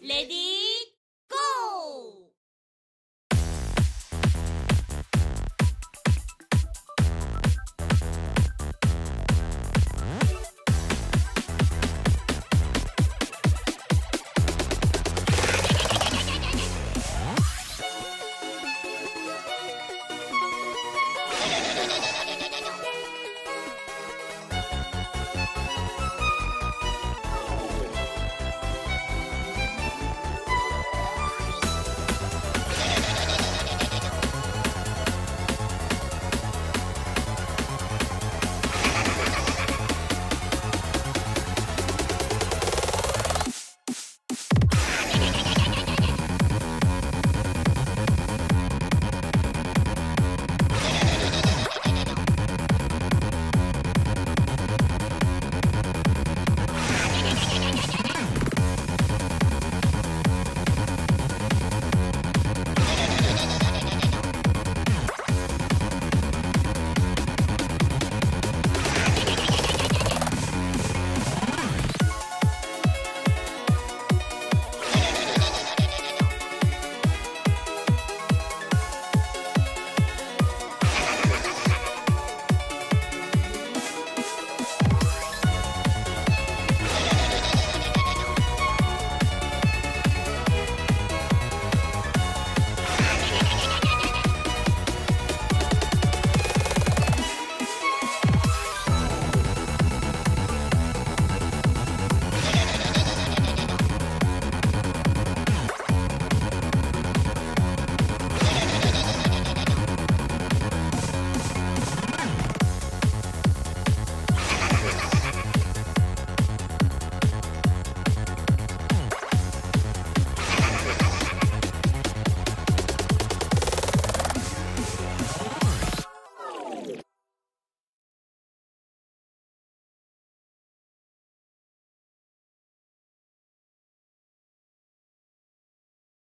Ready, go!